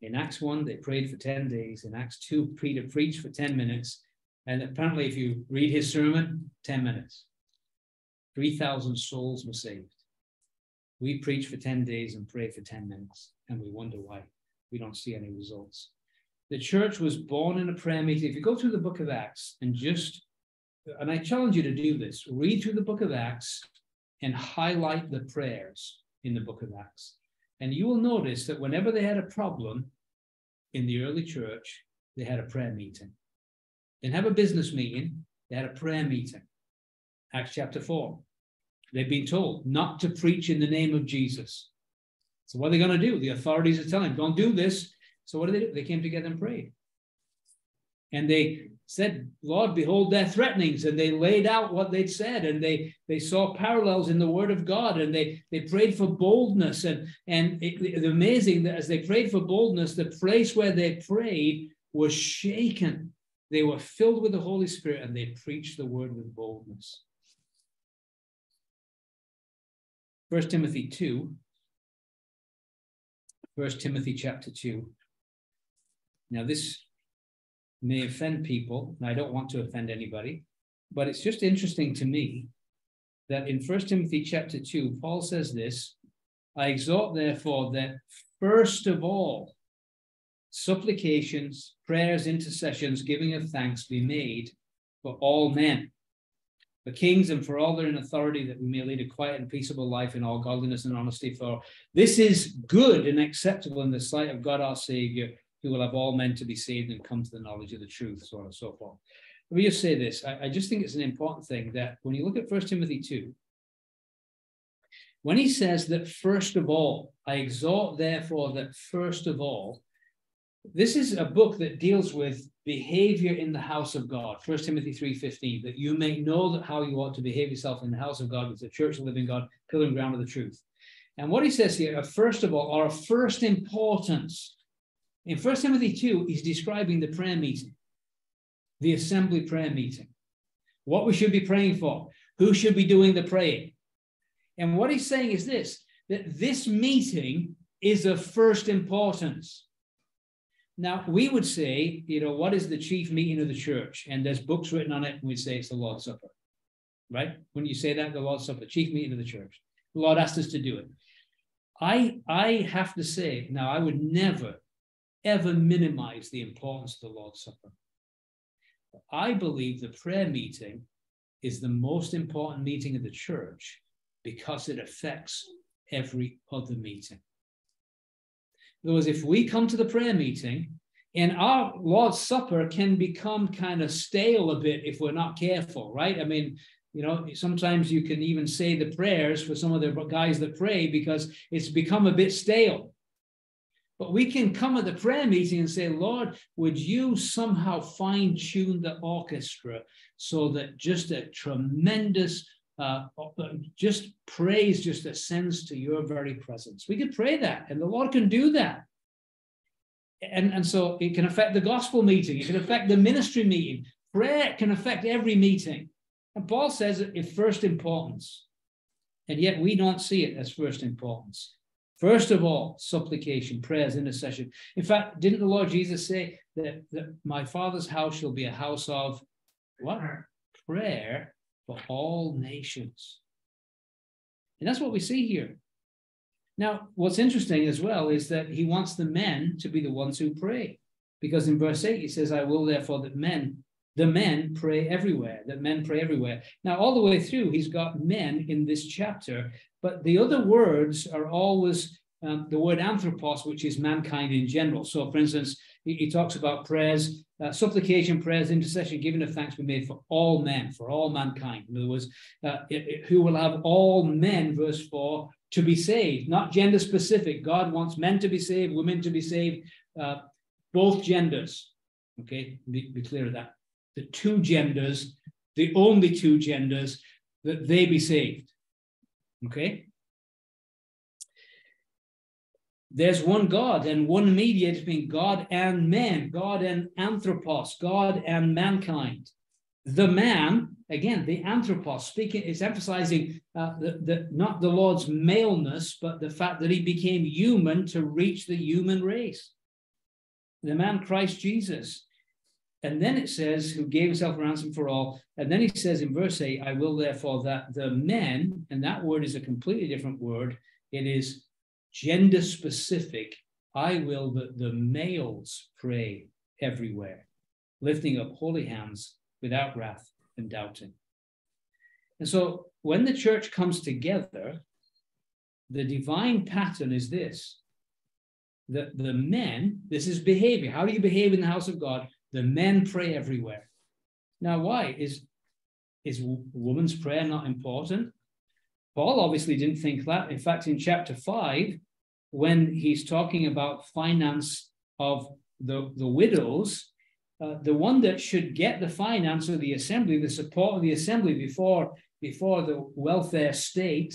In Acts 1, they prayed for 10 days. In Acts 2, Peter preached for 10 minutes. And apparently, if you read his sermon, 10 minutes. 3,000 souls were saved. We preach for 10 days and pray for 10 minutes, and we wonder why we don't see any results. The church was born in a prayer meeting. If you go through the book of Acts and just and I challenge you to do this read through the book of Acts and highlight the prayers in the book of Acts. And you will notice that whenever they had a problem in the early church, they had a prayer meeting. They didn't have a business meeting, they had a prayer meeting. Acts chapter 4. They've been told not to preach in the name of Jesus. So, what are they going to do? The authorities are telling them, don't do this. So, what do they do? They came together and prayed. And they said, Lord, behold their threatenings. And they laid out what they'd said and they, they saw parallels in the word of God and they, they prayed for boldness. And, and it, it's amazing that as they prayed for boldness, the place where they prayed was shaken. They were filled with the Holy Spirit and they preached the word with boldness. First Timothy 2. First Timothy chapter 2. Now, this may offend people, and I don't want to offend anybody, but it's just interesting to me that in First Timothy chapter 2, Paul says this I exhort, therefore, that first of all, supplications, prayers, intercessions, giving of thanks be made for all men, for kings and for all that are in authority, that we may lead a quiet and peaceable life in all godliness and honesty. For this is good and acceptable in the sight of God our Savior who will have all men to be saved and come to the knowledge of the truth, so on and so forth. Let me just say this. I, I just think it's an important thing that when you look at First Timothy 2, when he says that first of all, I exhort therefore that first of all, this is a book that deals with behavior in the house of God. First Timothy 3:15, that you may know that how you ought to behave yourself in the house of God, with the church of the living God, pillar and ground of the truth. And what he says here, first of all, or first importance. In First Timothy 2, he's describing the prayer meeting, the assembly prayer meeting, what we should be praying for, who should be doing the praying. And what he's saying is this that this meeting is of first importance. Now, we would say, you know, what is the chief meeting of the church? And there's books written on it, and we say it's the Lord's Supper, right? When you say that, the Lord's Supper, chief meeting of the church. The Lord asked us to do it. I, I have to say, now, I would never, ever minimize the importance of the Lord's Supper. I believe the prayer meeting is the most important meeting of the church because it affects every other meeting. In other words, if we come to the prayer meeting and our Lord's Supper can become kind of stale a bit if we're not careful, right? I mean, you know, sometimes you can even say the prayers for some of the guys that pray because it's become a bit stale. But we can come at the prayer meeting and say, Lord, would you somehow fine tune the orchestra so that just a tremendous, uh, just praise just ascends to your very presence? We could pray that, and the Lord can do that and, and so it can affect the gospel meeting, it can affect the ministry meeting. Prayer can affect every meeting. And Paul says it is first importance. And yet we don't see it as first importance. First of all, supplication, prayers, intercession. In fact, didn't the Lord Jesus say that, that my Father's house shall be a house of what? Prayer for all nations. And that's what we see here. Now, what's interesting as well is that he wants the men to be the ones who pray. Because in verse 8, he says, I will therefore that men, the men pray everywhere, that men pray everywhere. Now, all the way through, he's got men in this chapter, but the other words are always um, the word anthropos, which is mankind in general. So, for instance, he, he talks about prayers, uh, supplication, prayers, intercession, giving of thanks be made for all men, for all mankind. In other words, uh, it, it, who will have all men, verse 4, to be saved, not gender specific. God wants men to be saved, women to be saved, uh, both genders. Okay, be, be clear of that. The two genders, the only two genders, that they be saved. Okay? There's one God and one mediator between God and man, God and anthropos, God and mankind. The man again, the anthropos speaking is emphasizing uh, the, the, not the Lord's maleness, but the fact that he became human to reach the human race. The man Christ Jesus. And then it says, who gave himself a ransom for all. And then he says in verse 8, I will therefore that the men, and that word is a completely different word, it is gender specific. I will that the males pray everywhere, lifting up holy hands without wrath and doubting. And so when the church comes together, the divine pattern is this that the men, this is behavior. How do you behave in the house of God? The men pray everywhere. Now, why? Is, is woman's prayer not important? Paul obviously didn't think that. In fact, in chapter 5, when he's talking about finance of the, the widows, uh, the one that should get the finance of the assembly, the support of the assembly before, before the welfare state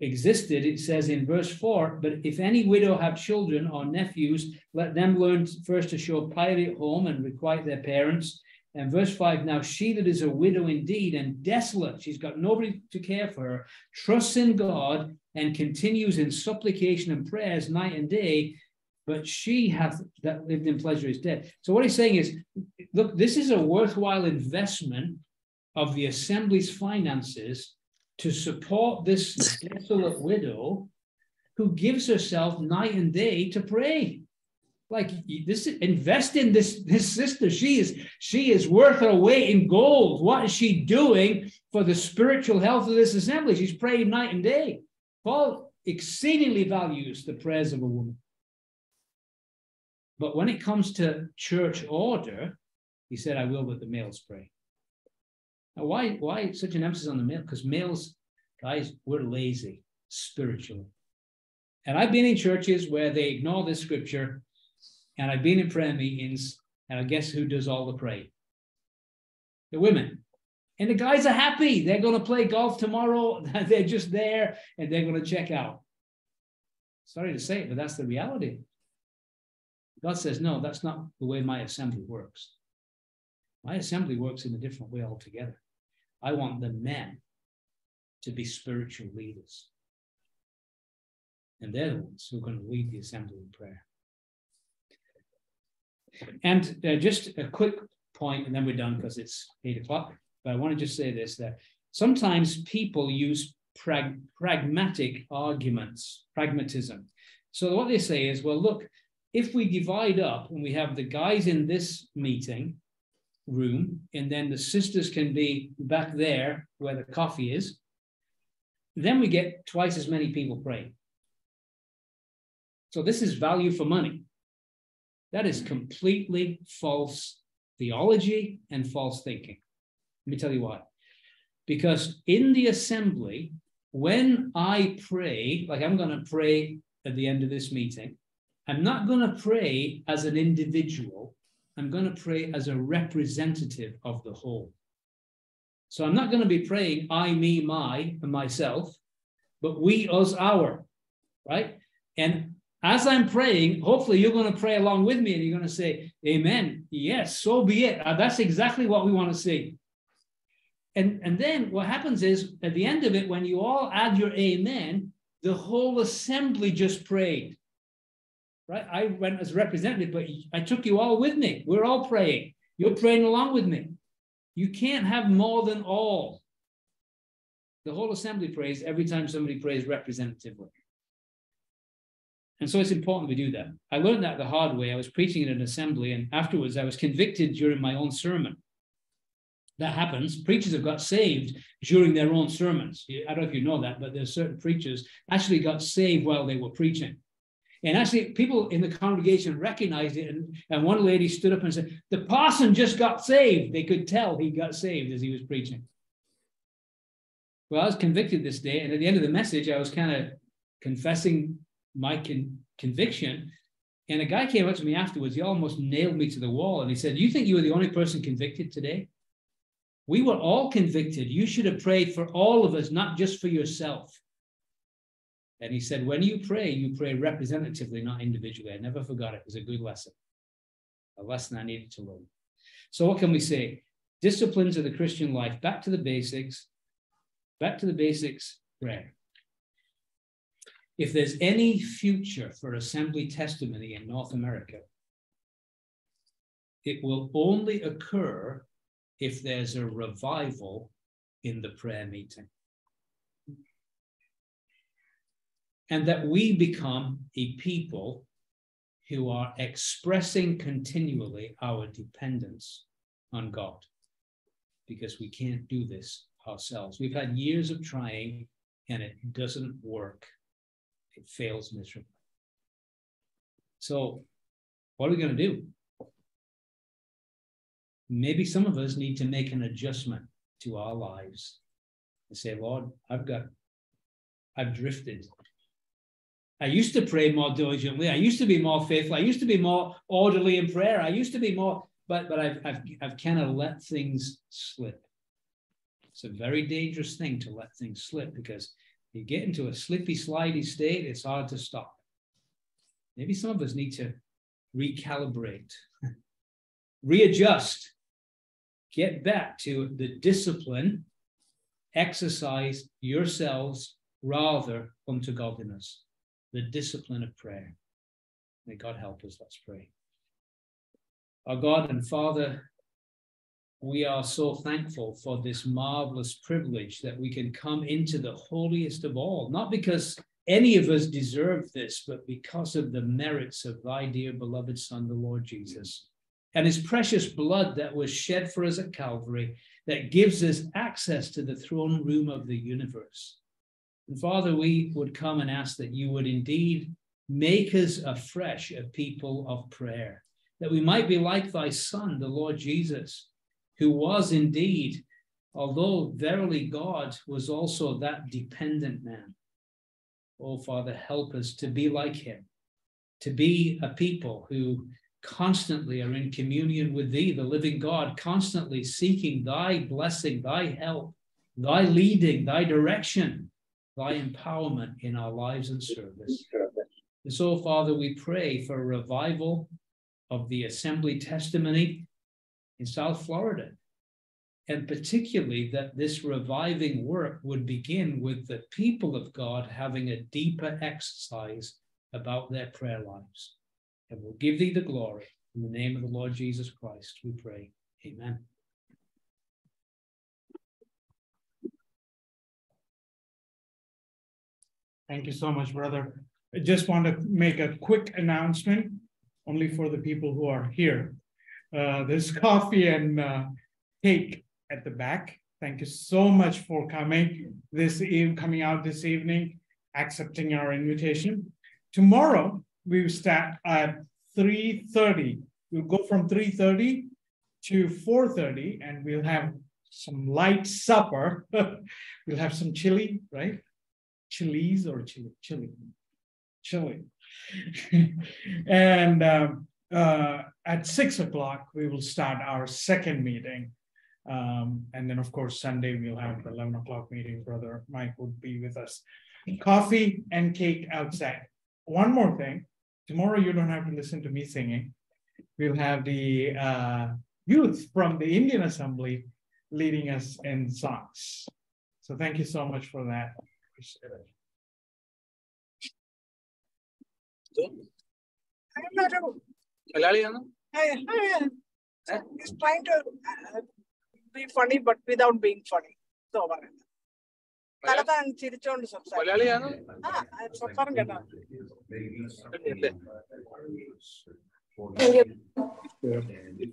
existed, it says in verse 4 But if any widow have children or nephews, let them learn first to show piety at home and requite their parents. And verse 5 Now she that is a widow indeed and desolate, she's got nobody to care for her, trusts in God and continues in supplication and prayers night and day, but she hath that lived in pleasure is dead. So what he's saying is, look, this is a worthwhile investment of the assembly's finances to support this desolate widow who gives herself night and day to pray. Like this, invest in this, this sister. She is she is worth her weight in gold. What is she doing for the spiritual health of this assembly? She's praying night and day. Paul exceedingly values the prayers of a woman. But when it comes to church order, he said, I will let the males pray. Now, why, why such an emphasis on the male? Because males, guys, we're lazy spiritually. And I've been in churches where they ignore this scripture, and I've been in prayer meetings, and I guess who does all the praying? The women. And the guys are happy. They're going to play golf tomorrow. they're just there and they're going to check out. Sorry to say it, but that's the reality. God says, no, that's not the way my assembly works. My assembly works in a different way altogether. I want the men to be spiritual leaders. And they're the ones who are going to lead the assembly in prayer. And uh, just a quick point, and then we're done because it's eight o'clock. But I want to just say this that sometimes people use prag- pragmatic arguments, pragmatism. So what they say is, well, look, if we divide up and we have the guys in this meeting room, and then the sisters can be back there where the coffee is, then we get twice as many people praying. So this is value for money. That is completely false theology and false thinking. Let me tell you why. Because in the assembly, when I pray, like I'm going to pray at the end of this meeting, I'm not going to pray as an individual. I'm going to pray as a representative of the whole. So I'm not going to be praying I, me, my, and myself, but we, us, our, right? And as I'm praying, hopefully you're going to pray along with me and you're going to say, Amen. Yes, so be it. Uh, that's exactly what we want to see. And, and then what happens is at the end of it, when you all add your amen, the whole assembly just prayed. Right? I went as representative, but I took you all with me. We're all praying. You're praying along with me. You can't have more than all. The whole assembly prays every time somebody prays representatively. And so it's important we do that. I learned that the hard way. I was preaching in an assembly, and afterwards I was convicted during my own sermon that happens. Preachers have got saved during their own sermons. I don't know if you know that, but there's certain preachers actually got saved while they were preaching. And actually, people in the congregation recognized it. And, and one lady stood up and said, The parson just got saved. They could tell he got saved as he was preaching. Well, I was convicted this day. And at the end of the message, I was kind of confessing my con- conviction. And a guy came up to me afterwards. He almost nailed me to the wall. And he said, You think you were the only person convicted today? We were all convicted. You should have prayed for all of us, not just for yourself. And he said, when you pray, you pray representatively, not individually. I never forgot it. It was a good lesson, a lesson I needed to learn. So, what can we say? Disciplines of the Christian life, back to the basics, back to the basics, prayer. If there's any future for assembly testimony in North America, it will only occur if there's a revival in the prayer meeting. And that we become a people who are expressing continually our dependence on God because we can't do this ourselves. We've had years of trying and it doesn't work, it fails miserably. So, what are we going to do? maybe some of us need to make an adjustment to our lives and say, Lord, I've got, I've drifted. I used to pray more diligently. I used to be more faithful. I used to be more orderly in prayer. I used to be more, but but I've I've, I've kind of let things slip. It's a very dangerous thing to let things slip because you get into a slippy, slidey state. It's hard to stop. Maybe some of us need to recalibrate, readjust, get back to the discipline, exercise yourselves rather unto godliness, the discipline of prayer. May God help us. Let's pray. Our God and Father, we are so thankful for this marvelous privilege that we can come into the holiest of all, not because any of us deserve this, but because of the merits of thy dear beloved Son, the Lord Jesus and his precious blood that was shed for us at Calvary that gives us access to the throne room of the universe. And Father, we would come and ask that you would indeed Make us afresh a people of prayer, that we might be like thy Son, the Lord Jesus, who was indeed, although verily God, was also that dependent man. Oh, Father, help us to be like him, to be a people who constantly are in communion with thee, the living God, constantly seeking thy blessing, thy help, thy leading, thy direction, thy empowerment in our lives and service. And so, Father, we pray for a revival of the assembly testimony in South Florida. And particularly that this reviving work would begin with the people of God having a deeper exercise about their prayer lives. And we'll give thee the glory. In the name of the Lord Jesus Christ, we pray. Amen.
Thank you so much, brother. I just want to make a quick announcement, only for the people who are here. Uh, there's coffee and uh, cake at the back. Thank you so much for coming this eve, coming out this evening, accepting our invitation. Tomorrow we start at 3:30. We'll go from 3:30 to 4:30, and we'll have some light supper. we'll have some chili, right? Chilies or chili, chili, chili. and um, uh, at six o'clock, we will start our second meeting. Um, and then, of course, Sunday we'll have the 11 o'clock meeting. Brother Mike would be with us. Coffee and cake outside. One more thing tomorrow, you don't have to listen to me singing. We'll have the uh, youth from the Indian Assembly leading us in songs. So, thank you so much for that.
മലയാളിയാണ്
funny but without being funny ഇതോ പറയുന്നത് തലതാണ് ചിരിച്ചോണ്ട് സംസാരിക്കും ആ സംസാരം കേട്ടോ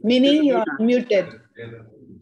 Mini you
are muted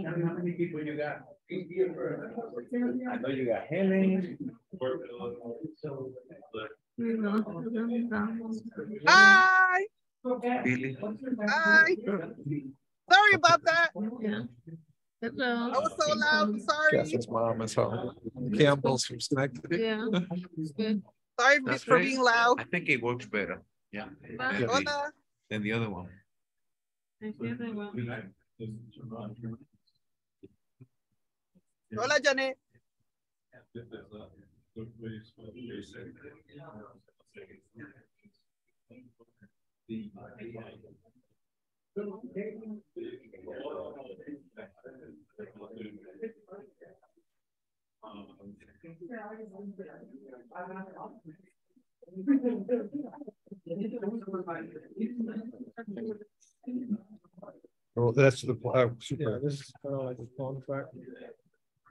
How many people you got? I know you got Helen.
Hi.
Billy.
Hi. Sorry about that.
Yeah.
I was so loud. Sorry.
Catherine's mom is home. Campbell's from Schenectady.
Yeah, good.
Sorry
That's
for
right.
being loud.
I think it works better. Yeah.
Bye.
Than the-
Hola.
Than the other one.
Thank you very much.
Hola, Janet.
Oh, that's the, uh, super. This is kind of like a contract.